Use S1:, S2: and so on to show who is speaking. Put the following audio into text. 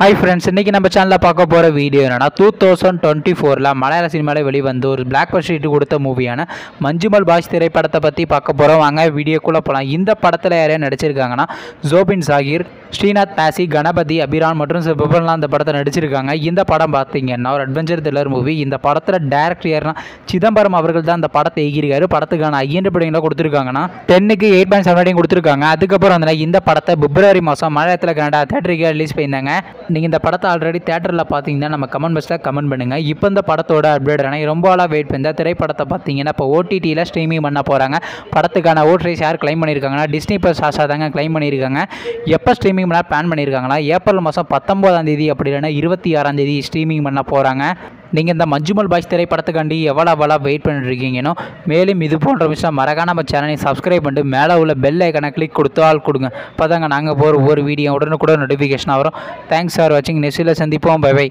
S1: Hi friends இன்றைக்கி நம்ம சேனலில் பார்க்க போகிற வீடியோ என்னென்னா டூ தௌசண்ட் டுவெண்ட்டி ஃபோரில் மலையாள சினிமாவில் வெளிவந்து ஒரு பிளாக் பஸ்ட் கொடுத்த மூவியான மஞ்சுமல் பாய்ஸ் திரைப்படத்தை பற்றி பார்க்க போகிறோம் வாங்க வீடியோக்குள்ளே போகலாம் இந்த படத்தில் யாரையும் நடிச்சிருக்காங்கன்னா ஜோபின் சாகிர் ஸ்ரீநாத் பாசி கணபதி அபிரான் மற்றும் சிவபெல்லாம் அந்த படத்தை நடிச்சிருக்காங்க. இந்த படம் பார்த்தீங்கன்னா ஒரு அட்வென்ச்சர் த்ரில்லர் மூவி இந்த படத்தில் டேரக்டர் யார்னா சிதம்பரம் அவர்கள் தான் இந்த படத்தை ஏகிருக்காரு படத்துக்கான ஐயன்று படிங்களை கொடுத்துருக்காங்கன்னா டென்னுக்கு எயிட் பாயிண்ட் செவன் கொடுத்துருக்காங்க. அதுக்கப்புறம் வந்து இந்த படத்தை பிப்ரவரி மாதம் மலையாளத்தில் கனடா தேட்டருக்கு ரிலீஸ் பண்ணியிருந்தாங்க. நீங்கள் இந்த படத்தை ஆல்ரெடி தேட்டரில் பார்த்தீங்கன்னா நம்ம கமெண்ட் பாக்ஸில் கமெண்ட் பண்ணுங்கள் இப்போ இந்த படத்தோட அப்டேட் ஆனால் ரொம்ப ஆளாக வெயிட் பண்ணி திரைப்படத்தை பார்த்தீங்கன்னா இப்போ ஓடிடியில் ஸ்ட்ரீமிங் பண்ண போகிறாங்க படத்துக்கான ஓட்ரைஸ் யார் கிளைம் பண்ணியிருக்காங்கன்னா டிஸ்னி ப்ளஸ் ஆஷா தாங்க கிளைம் பண்ணியிருக்காங்க. எப்போ ஸ்ட்ரீமிங் பண்ண பிளான் பண்ணியிருக்காங்களா ஏப்ரல் மாதம் பத்தொம்போதாம் தேதி அப்படி இல்லைன்னா இருபத்தி ஆறாம் தேதி ஸ்ட்ரீமிங் பண்ண போகிறாங்க நீங்கள் இந்த மஞ்சுமல் பாய்ஸ் திரைப்படத்துக்காண்டி எவ்வளோ எவ்வளோ வெயிட் பண்ணிட்டு மேலும் இது போன்ற விஷயம் மறக்காம நம்ம சேனலை சப்ஸ்கிரைப் பண்ணிட்டு மேலே உள்ள பெல் ஐக்கனை கிளிக் கொடுத்து ஆள் கொடுங்க. பார்த்தாங்க நாங்கள் போகிற ஒவ்வொரு வீடியோ உடனுக்குடன் நோட்டிஃபிகேஷன் வரும். தேங்க்ஸ் ஃபார் வாட்சிங் நெக்ஸ்ட்டில் சந்திப்போம். By by